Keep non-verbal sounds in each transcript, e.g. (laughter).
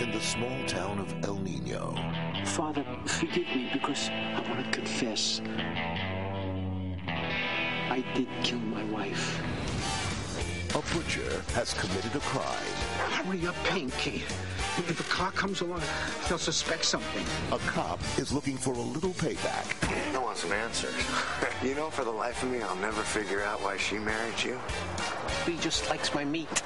in the small town of El Nino. Father, forgive me because I want to confess. I did kill my wife. A butcher has committed a crime. Hurry up, Pinky. If a car comes along, they'll suspect something. A cop is looking for a little payback. I want some answers. (laughs) you know, for the life of me, I'll never figure out why she married you. He just likes my meat.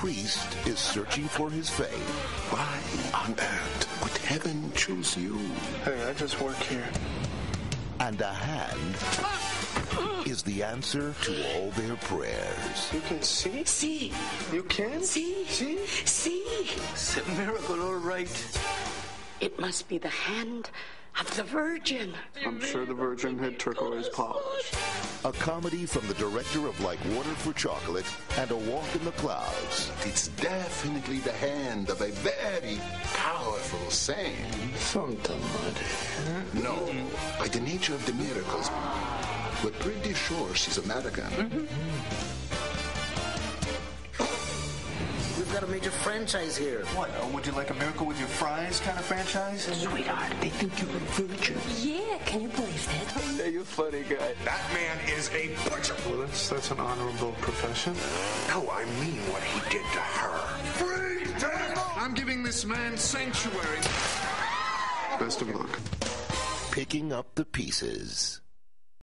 A priest is searching for his faith. Why on earth would heaven choose you? Hey, I just work here. And a hand is the answer to all their prayers. You can see? See, You can? see, See? see. It's a miracle, all right. It must be the hand of the Virgin. I'm sure the Virgin had turquoise polish. A comedy from the director of Like Water for Chocolate and A Walk in the Clouds. It's definitely the hand of a very powerful saint. Maria. No, by the nature of the miracles, we're pretty sure she's American. We've got a major franchise here. What? Uh, would you like a miracle with your fries kind of franchise? Sweetheart, they think you're a virgin. Yeah, can you believe that? Hey, you funny guy. That man is a butcher. Well, that's, that's an honorable profession. No, I mean what he did to her. Free Freedom! I'm giving this man sanctuary. Best of luck. Picking up the pieces.